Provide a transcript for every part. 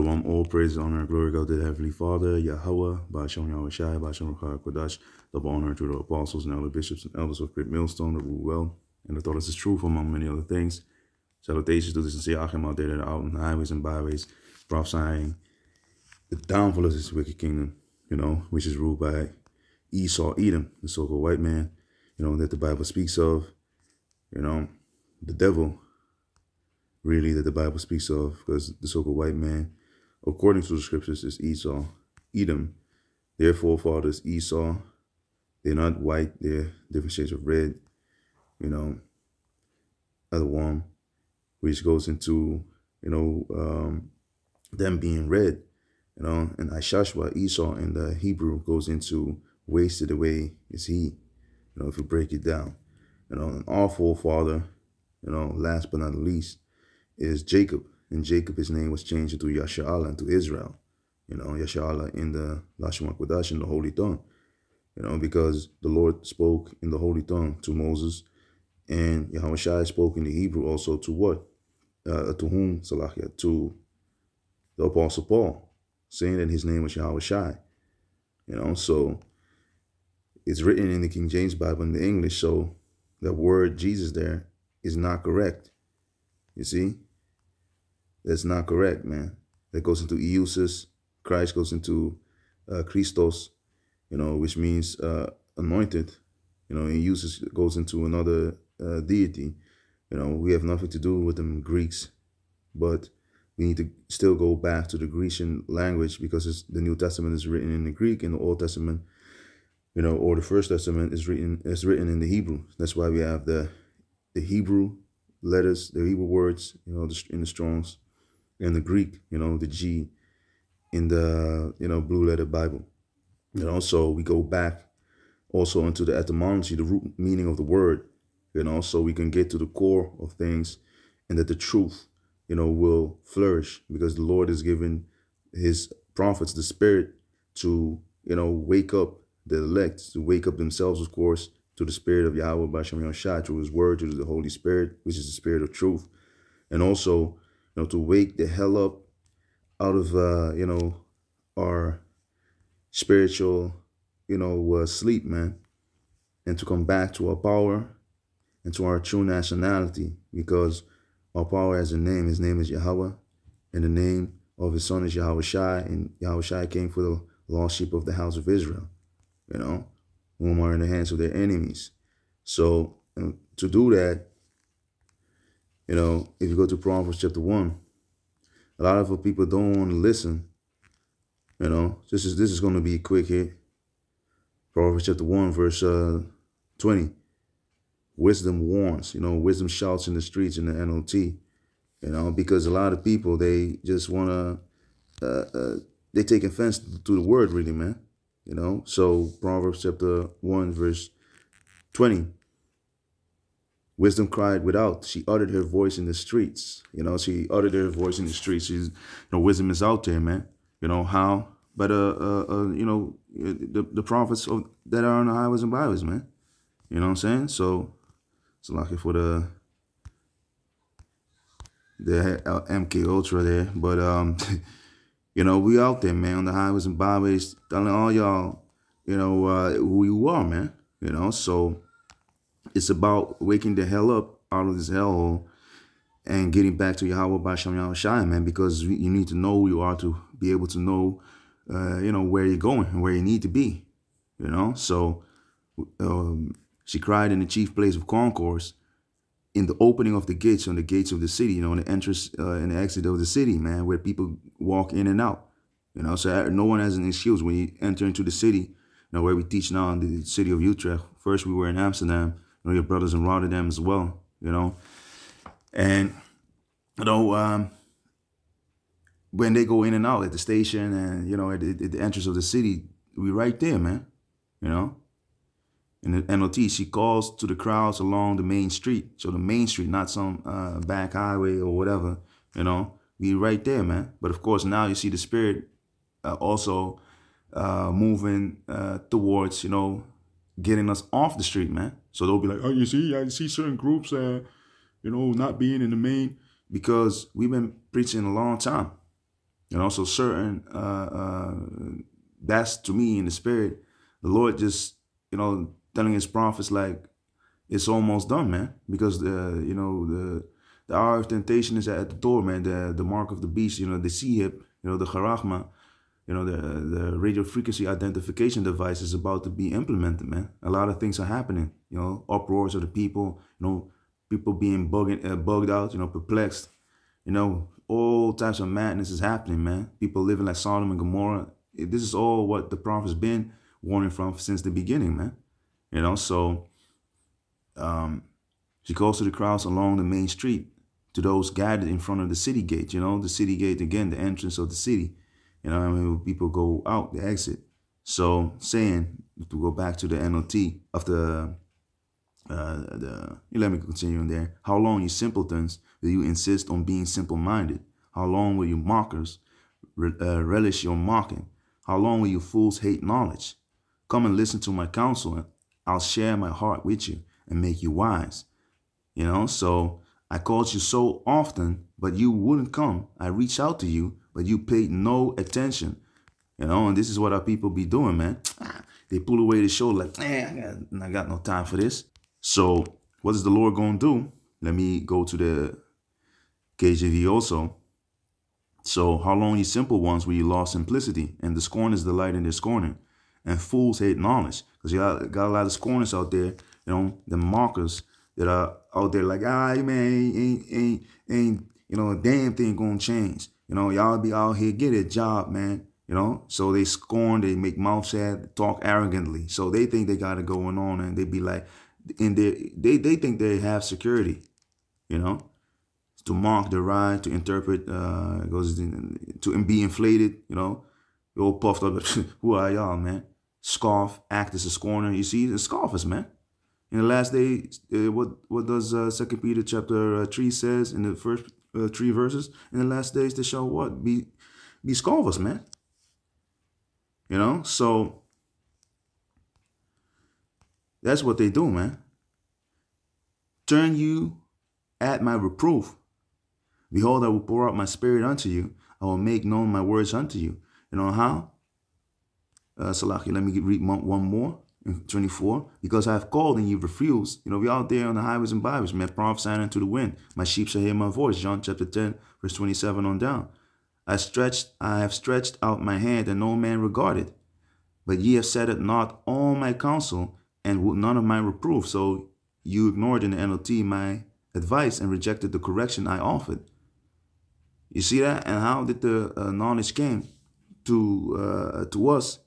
Shalom, all praise, honor, glory go to the Heavenly Father, Yahweh, Basham Yahweh Shai, Basham Ruchar Kodash, double honor to the apostles and elder bishops and elders of Great Millstone that rule well, and the thought is truth among many other things. Salutations to the sincere Achim out there that are out in the highways and byways, prophesying the downfall of this wicked kingdom, you know, which is ruled by Esau, Edom, the so-called white man, you know, that the Bible speaks of, you know, the devil, really, that the Bible speaks of, because the so-called white man, according to the scriptures, is Esau, Edom. Their forefathers, Esau, they're not white, they're different shades of red, you know, other one, which goes into, you know, um, them being red, you know, and Ishashwa, Esau in the Hebrew goes into wasted away is he, you know, if you break it down. You know, an awful father, you know, last but not least, is Jacob. And Jacob, his name was changed into Yasha'Allah, into Israel. You know, Yasha'Allah in the Lashon HaKodash, in the Holy Tongue. You know, because the Lord spoke in the Holy Tongue to Moses, and Yahweh Shai spoke in the Hebrew also to what? Uh, to whom, Salahia? To the Apostle Paul, saying that his name was Yahweh Shai. You know, so it's written in the King James Bible in the English, so the word Jesus there is not correct. You see? That's not correct, man. That goes into Iesous. Christ goes into uh, Christos, you know, which means uh, anointed. You know, and Iesous goes into another uh, deity. You know, we have nothing to do with them Greeks, but we need to still go back to the Grecian language because the New Testament is written in the Greek and the Old Testament, you know, or the First Testament is written is written in the Hebrew. That's why we have the the Hebrew letters, the Hebrew words, you know, in the Strongs, and the Greek, you know, the G in the, you know, blue letter Bible. And also we go back also into the etymology, the root meaning of the word, you know, so we can get to the core of things and that the truth, you know, will flourish because the Lord has given his prophets the spirit to, you know, wake up the elect, to wake up themselves, of course, to the spirit of Yahweh Bashem Yahshua, through his word, through the Holy Spirit, which is the spirit of truth. And also, you know, to wake the hell up out of, uh, you know, our spiritual, you know, uh, sleep, man. And to come back to our power and to our true nationality because our power has a name. His name is Yahweh. And the name of his son is Yahweh Shai. And Yahweh Shai came for the lost sheep of the house of Israel, you know whom are in the hands of their enemies. So to do that, you know, if you go to Proverbs chapter 1, a lot of people don't want to listen. You know, this is this is going to be a quick here. Proverbs chapter 1, verse uh, 20. Wisdom warns, you know, wisdom shouts in the streets in the NLT, you know, because a lot of people, they just want to, uh, uh, they take offense to the word, really, man. You know, so Proverbs chapter 1, verse 20. Wisdom cried without. She uttered her voice in the streets. You know, she uttered her voice in the streets. She's, you know, wisdom is out there, man. You know, how? But, uh, uh, uh you know, the, the prophets of, that are on the highways and byways, man. You know what I'm saying? So, it's lucky for the, the MK Ultra there. But, um, You know, we out there, man, on the highways and byways, telling all y'all, you know, uh, who you are, man. You know, so it's about waking the hell up out of this hellhole and getting back to Yahweh by Shem Shai, man, because you need to know who you are to be able to know, uh, you know, where you're going and where you need to be, you know. So um, she cried in the chief place of concourse in the opening of the gates on the gates of the city, you know, in the entrance uh, and the exit of the city, man, where people walk in and out. You know, so no one has an excuse when you enter into the city. You know, where we teach now in the city of Utrecht. First, we were in Amsterdam. Know, your brothers in Rotterdam as well. You know, and you know, um, when they go in and out at the station and you know at the, at the entrance of the city, we right there, man. You know, in the NLT, she calls to the crowds along the main street. So the main street, not some uh, back highway or whatever, you know, be right there, man. But of course, now you see the spirit uh, also uh, moving uh, towards, you know, getting us off the street, man. So they'll be like, oh, you see, I see certain groups, uh, you know, not being in the main because we've been preaching a long time. You know, so certain, uh, uh, that's to me in the spirit, the Lord just, you know, telling his prophets like, it's almost done, man. Because the, you know, the, the hour of temptation is at the door, man. The, the mark of the beast, you know, the sihib, you know, the charagma, you know, the, the radio frequency identification device is about to be implemented, man. A lot of things are happening, you know, uproars of the people, you know, people being bugging, uh, bugged out, you know, perplexed, you know, all types of madness is happening, man. People living like Sodom and Gomorrah. This is all what the prophet's been warning from since the beginning, man. You know, so um, she goes to the crowds along the main street, to those gathered in front of the city gate. You know, the city gate again, the entrance of the city. You know, I mean, people go out, the exit. So saying to go back to the NLT of the uh, the let me continue in there. How long, you simpletons, will you insist on being simple-minded? How long will you mockers re uh, relish your mocking? How long will you fools hate knowledge? Come and listen to my counsel, and I'll share my heart with you and make you wise. You know, so I called you so often, but you wouldn't come. I reached out to you, but you paid no attention. You know, and this is what our people be doing, man. They pull away the shoulder like, man, I got, I got no time for this. So what is the Lord going to do? Let me go to the KJV also. So how long, ye simple ones, will you lost simplicity? And the scorners delight in their scorning. And fools hate knowledge. Because you got, got a lot of scorners out there, you know, the mockers that are out there like, ah, man, ain't, ain't, ain't, you know, a damn thing gonna change. You know, y'all be out here, get a job, man. You know, so they scorn, they make mouth sad, talk arrogantly. So they think they got it going on and they be like, and they, they, they think they have security, you know, to mock, deride, to interpret, uh, goes in, to be inflated, you know, you all puffed up. Who are y'all, man? Scoff, act as a scorner. You see, the scoffers, man. In the last day, uh, what what does uh, Second Peter chapter uh, three says in the first uh, three verses? In the last days, they shall what be be scoffers, man. You know, so that's what they do, man. Turn you at my reproof. Behold, I will pour out my spirit unto you. I will make known my words unto you. You know how? Uh, Salaki, let me read one more. 24, because I have called and you refused. You know, we're out there on the highways and byways, man, prophesying into the wind. My sheep shall hear my voice. John chapter 10, verse 27 on down. I stretched, I have stretched out my hand, and no man regarded. But ye have set it not all my counsel, and would none of my reproof. So you ignored in the NLT my advice and rejected the correction I offered. You see that? And how did the uh, knowledge came to uh, to us?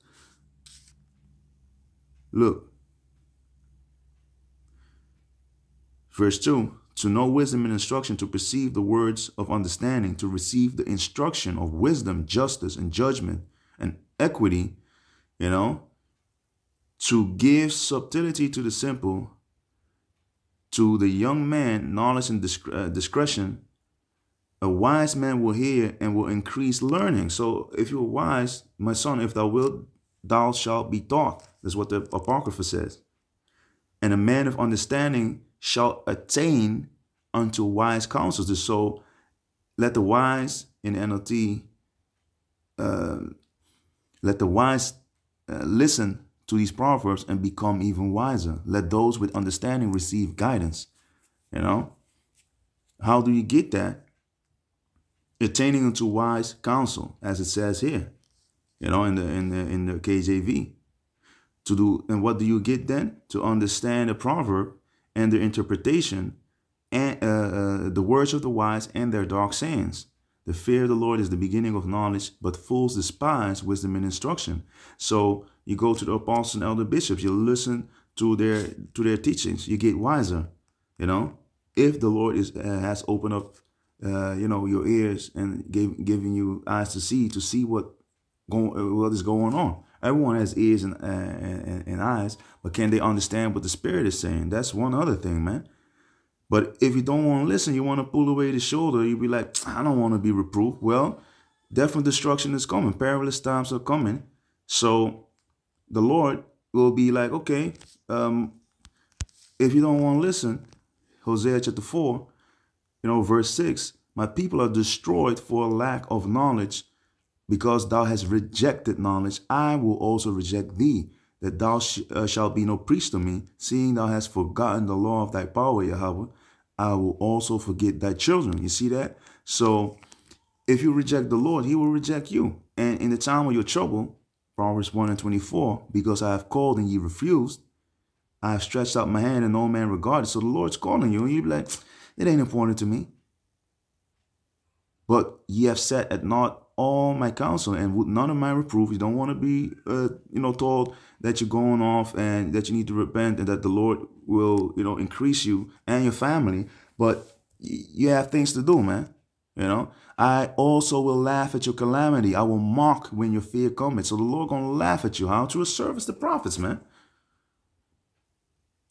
Look, verse 2 to know wisdom and instruction, to perceive the words of understanding, to receive the instruction of wisdom, justice, and judgment, and equity, you know, to give subtlety to the simple, to the young man, knowledge and uh, discretion. A wise man will hear and will increase learning. So if you're wise, my son, if thou wilt, thou shalt be taught. That's what the Apocrypha says. And a man of understanding shall attain unto wise counsels. So let the wise in NLT, uh, let the wise uh, listen to these proverbs and become even wiser. Let those with understanding receive guidance. You know, how do you get that? Attaining unto wise counsel, as it says here, you know, in the in the in the KJV. To do and what do you get then? To understand a proverb and their interpretation and uh, uh, the words of the wise and their dark sayings. The fear of the Lord is the beginning of knowledge, but fools despise wisdom and instruction. So you go to the apostles and elder bishops, you listen to their to their teachings, you get wiser. You know, if the Lord is uh, has opened up, uh, you know, your ears and gave, giving you eyes to see to see what going uh, what is going on. Everyone has ears and, uh, and, and eyes, but can they understand what the Spirit is saying? That's one other thing, man. But if you don't want to listen, you want to pull away the shoulder, you be like, I don't want to be reproved. Well, death and destruction is coming. Perilous times are coming. So the Lord will be like, okay, um, if you don't want to listen, Hosea chapter 4, you know, verse 6, my people are destroyed for lack of knowledge. Because thou hast rejected knowledge, I will also reject thee, that thou sh uh, shalt be no priest to me, seeing thou hast forgotten the law of thy power, Yahweh. I will also forget thy children. You see that? So if you reject the Lord, he will reject you. And in the time of your trouble, Proverbs 1 and 24, because I have called and ye refused, I have stretched out my hand and no man regarded. So the Lord's calling you, and you be like, it ain't important to me. But ye have set at naught all my counsel and with none of my reproof. You don't want to be, uh, you know, told that you're going off and that you need to repent and that the Lord will, you know, increase you and your family. But you have things to do, man. You know, I also will laugh at your calamity. I will mock when your fear cometh. So the Lord gonna laugh at you. How? A service the prophets, man.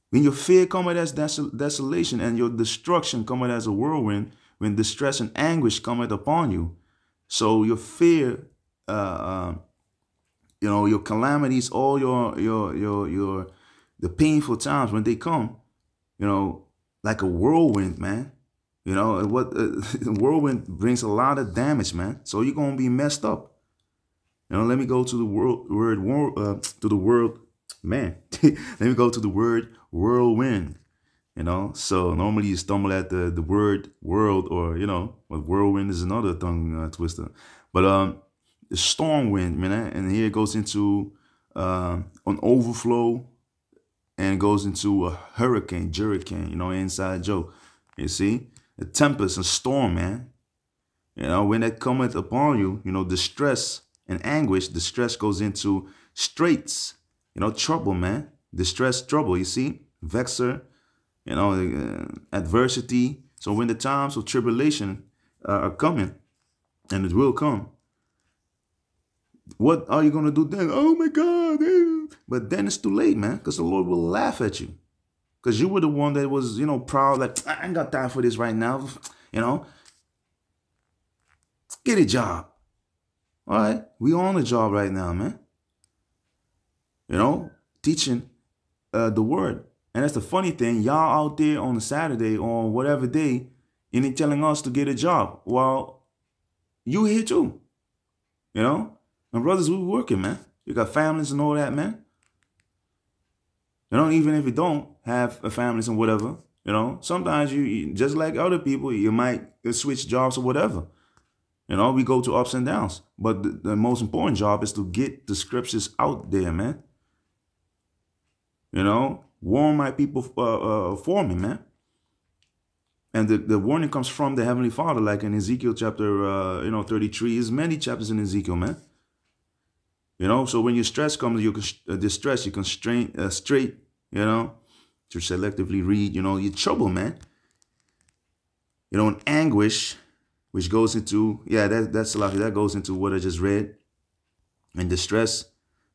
When your fear cometh as desol desolation and your destruction cometh as a whirlwind, when distress and anguish cometh upon you. So your fear, uh, uh, you know, your calamities, all your your your your the painful times when they come, you know, like a whirlwind, man. You know, what uh, whirlwind brings a lot of damage, man. So you're gonna be messed up. You know, let me go to the world word uh, to the world, man. let me go to the word whirlwind. You know, so normally you stumble at the the word world or you know, whirlwind is another tongue uh, twister. But um, the storm wind, man, and here it goes into uh, an overflow and goes into a hurricane, hurricane, you know, inside joke. You see, a tempest, a storm, man. You know, when that cometh upon you, you know, distress and anguish, distress goes into straits, you know, trouble, man. Distress, trouble, you see, vexer, you know, uh, adversity. So when the times of tribulation uh, are coming, and it will come, what are you going to do then? Oh my God. But then it's too late, man, because the Lord will laugh at you. Because you were the one that was, you know, proud, like, I ain't got time for this right now. You know, get a job. All right. We on the job right now, man. You know, teaching uh, the word. And that's the funny thing. Y'all out there on a Saturday or whatever day, and they telling us to get a job. Well, you here too. You know? My brothers, we working, man. You got families and all that, man. You know, even if you don't have a families and whatever, you know, sometimes you, just like other people, you might switch jobs or whatever. You know, we go to ups and downs. But the, the most important job is to get the scriptures out there, man. You know, warn my people uh, uh, for me, man. And the, the warning comes from the Heavenly Father, like in Ezekiel chapter, uh, you know, 33. Is many chapters in Ezekiel, man. You know, so when your stress comes, you can uh, distress, you can strain, uh, straight you know, to selectively read, you know, your trouble, man. You know, an anguish, which goes into, yeah, that, that's a lot, that goes into what I just read. And distress,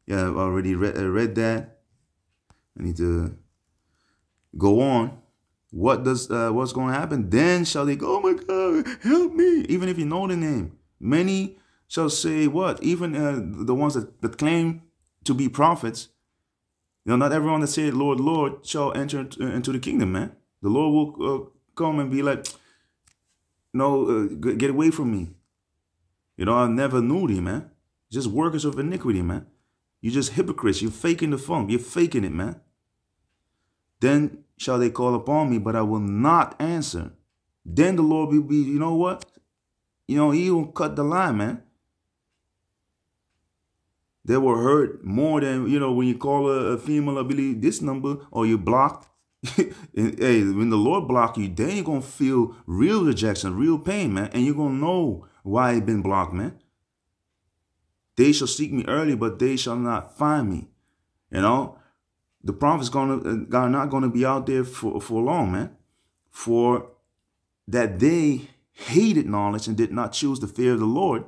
yeah, I've already read, I read that. I need to go on. What does, uh, what's going to happen? Then shall they go, oh my God, help me. Even if you know the name. Many shall say what? Even uh, the ones that, that claim to be prophets, you know, not everyone that said, Lord, Lord, shall enter into the kingdom, man. The Lord will uh, come and be like, no, uh, get away from me. You know, I never knew thee, man. Just workers of iniquity, man. You just hypocrites. You're faking the funk. You're faking it, man. Then shall they call upon me, but I will not answer. Then the Lord will be, you know what? You know, he will cut the line, man. They were hurt more than you know when you call a, a female I believe this number or you blocked hey when the lord block you then you're gonna feel real rejection real pain man. And you're gonna know why you been blocked man. They shall seek me early but they shall not find me you know the prophet's gonna uh, are not gonna be out there for, for long man for that they hated knowledge and did not choose the fear of the lord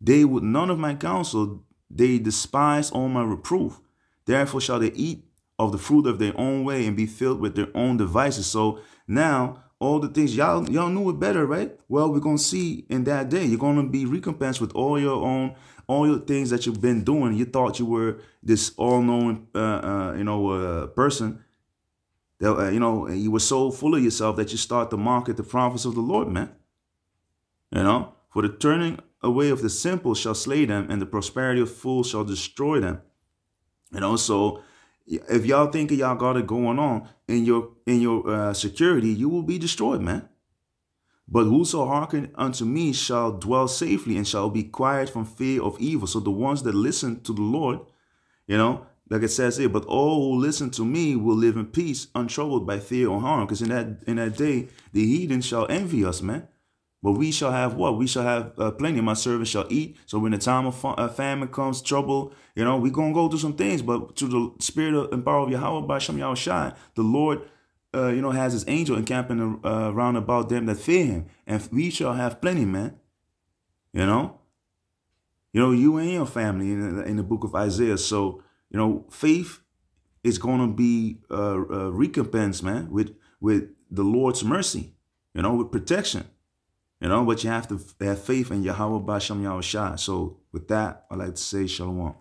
they would none of my counsel they despise all my reproof. Therefore shall they eat of the fruit of their own way and be filled with their own devices. So now all the things y'all y'all knew it better, right? Well, we're gonna see in that day. You're gonna be recompensed with all your own, all your things that you've been doing. You thought you were this all-knowing, uh, uh, you know, uh, person. That uh, you know, you were so full of yourself that you start to mock at the prophets of the Lord, man. You know, for the turning away of the simple shall slay them, and the prosperity of fools shall destroy them. You know, so if y'all think y'all got it going on in your in your uh, security, you will be destroyed, man. But whoso hearken unto me shall dwell safely and shall be quiet from fear of evil. So the ones that listen to the Lord, you know, like it says here, but all who listen to me will live in peace, untroubled by fear or harm. Because in that in that day, the heathen shall envy us, man. But we shall have what? We shall have uh, plenty. My servants shall eat. So when the time of uh, famine comes, trouble, you know, we're going to go through some things. But through the spirit of, and power of Yahweh, by Shem Yahushai, the Lord, uh, you know, has his angel encamping uh, around about them that fear him. And we shall have plenty, man. You know? You know, you and your family in, in the book of Isaiah. So, you know, faith is going to be uh, uh, recompensed, man, with, with the Lord's mercy, you know, with protection. You know, but you have to have faith in Yahweh Bashem Yahushua. So with that, I'd like to say Shalom.